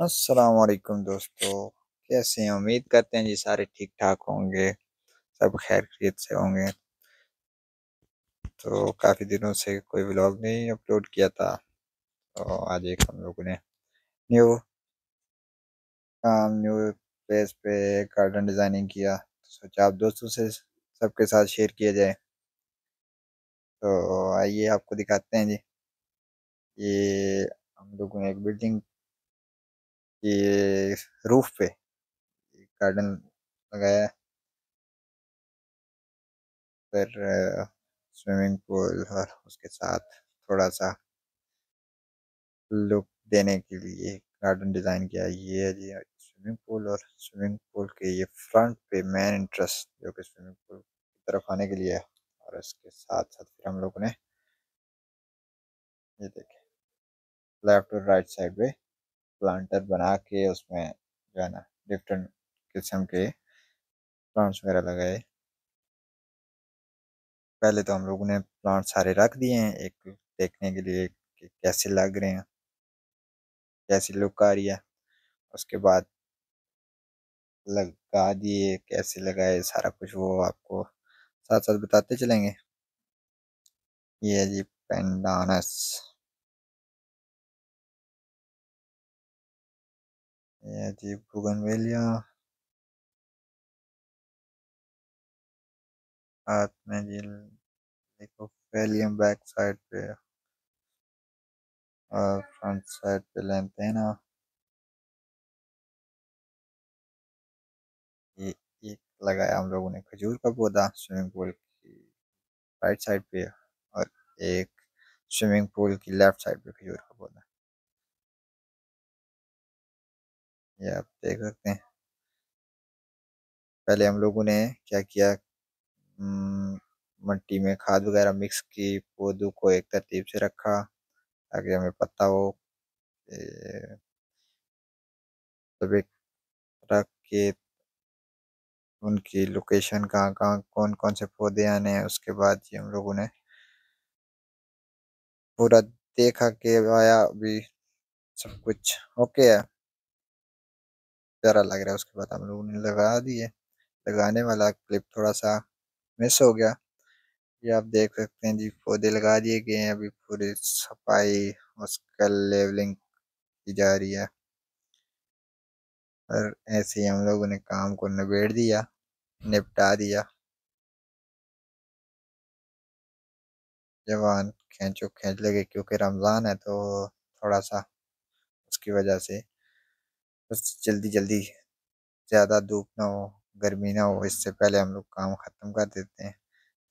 अस्सलाम वालेकुम दोस्तों। कैसे हैं? उम्मीद करते हैं जी सारे ठीक ठाक होंगे। सब खैर खैरियत से होंगे। तो काफ़ी दिनों से कोई व्लॉग नहीं अपलोड किया था। तो आज एक हम लोगों ने न्यू, काम न्यू प्लेस पे गार्डन डिज़ाइनिंग किया। तो सोचा आप दोस्तों से सबके साथ शेयर किया जाए। तो आइए आपको दिखाते हैं जी। ये हम लोगों ने एक बिल्डिंग ये रूफ पे गार्डन लगाया। फिर स्विमिंग पूल और उसके साथ थोड़ा सा लुक देने के लिए गार्डन डिज़ाइन किया। ये है जी, स्विमिंग पूल और स्विमिंग पूल के ये फ्रंट पे मेन इंटरेस्ट जो कि स्विमिंग पूल की तरफ़ आने के लिए है और इसके साथ साथ फिर हम लोगों ने ये देखें। लेफ़्ट और राइट साइड पे प्लांटर बना के उसमें जो है ना डिफरेंट किस्म के प्लांट्स वगैरह लगाए। पहले तो हम लोगों ने प्लांट सारे रख दिए हैं, एक देखने के लिए कि कैसे लग रहे हैं, कैसी लुक आ रही है। उसके बाद लगा दिए, कैसे लगाए, सारा कुछ वो आपको साथ साथ बताते चलेंगे। ये जी पेंडानस ये जी बुगनवेलिया हाथ में जी देखो फेलियम बैक साइड पे। और फ्रंट साइड पे लेते हैं ना। ये एक लगाया हम लोगों ने खजूर का पौधा स्विमिंग पूल की राइट साइड पे और एक स्विमिंग पूल की लेफ़्ट साइड पे खजूर का पौधा। ये आप देख सकते हैं। पहले हम लोगों ने क्या किया? मिट्टी में खाद वगैरह मिक्स की, पौधों को एक तरतीब से रखा, ताकि हमें पता हो। सब एक रख के उनकी लोकेशन कहाँ कहाँ, कौन कौन से पौधे आने हैं, उसके बाद ये हम लोगों ने पूरा देखा, के आया, अभी सब कुछ ओके है। प्यारा लग रहा है उसके बाद हम लोगों ने लगा दिए। लगाने वाला क्लिप थोड़ा सा मिस हो गया। ये आप देख सकते हैं जी, पौधे लगा दिए गए हैं। अभी पूरी सफ़ाई उसका लेवलिंग की जा रही है। और ऐसे ही हम लोगों ने काम को निबेड़ दिया, निपटा दिया। जवान खींचो खींच लगे क्योंकि रमज़ान है तो थोड़ा सा उसकी वजह से बस जल्दी जल्दी ज़्यादा धूप ना हो, गर्मी ना हो, इससे पहले हम लोग काम ख़त्म कर देते हैं।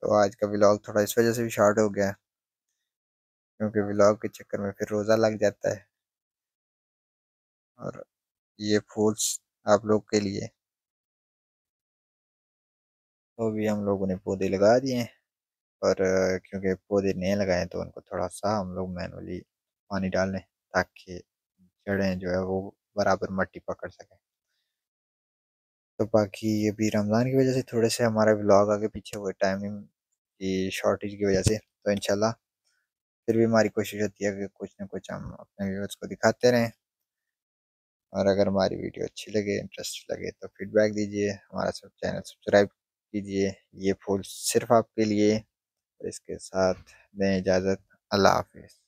तो आज का व्लॉग थोड़ा इस वजह से भी शॉर्ट हो गया। क्योंकि व्लॉग के चक्कर में फिर रोज़ा लग जाता है। और ये फूल्स आप लोग के लिए। तो भी हम लोगों ने पौधे लगा दिए हैं। और क्योंकि पौधे नहीं लगाए तो उनको थोड़ा सा हम लोग मैनुअली पानी डाल ताकि जड़ें जो है वो बराबर मट्टी पकड़ सकें। तो बाकी अभी रमज़ान की वजह से थोड़े से हमारा ब्लॉग आगे पीछे हुए टाइमिंग की शॉर्टेज की वजह से। तो इंशाल्लाह फिर भी हमारी कोशिश होती है कि कुछ ना कुछ हम अपने व्यूअर्स को दिखाते रहें। और अगर हमारी वीडियो अच्छी लगे इंटरेस्ट लगे तो फीडबैक दीजिए, हमारा सब चैनल सब्सक्राइब कीजिए। ये फूल सिर्फ़ आपके लिए इसके साथ दें इजाज़त। अल्लाह हाफिज़।